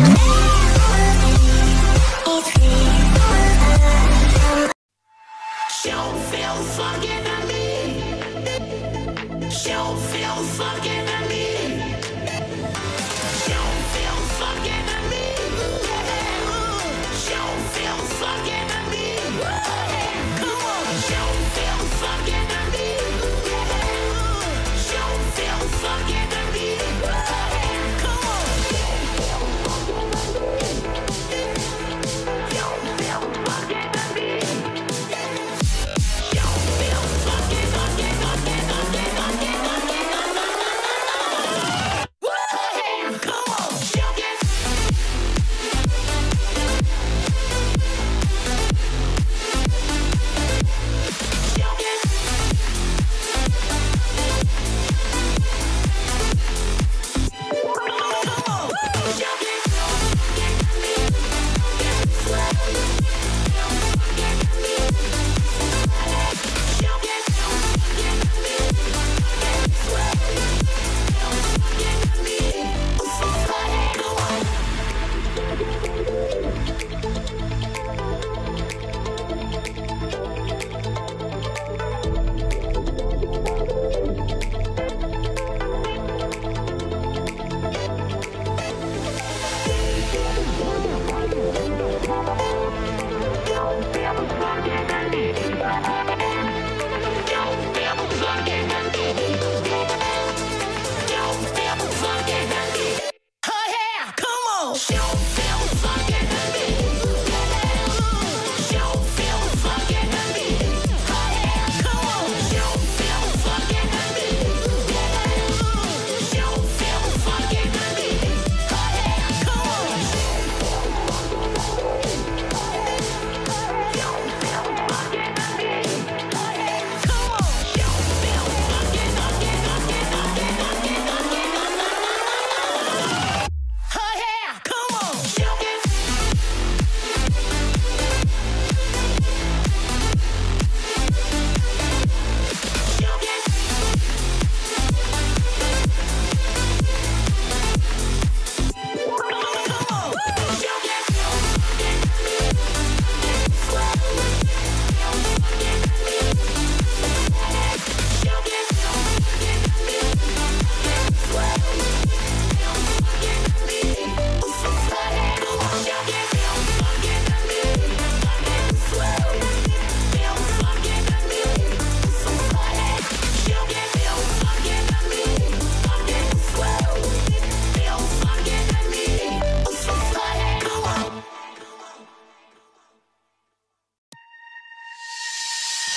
Show On.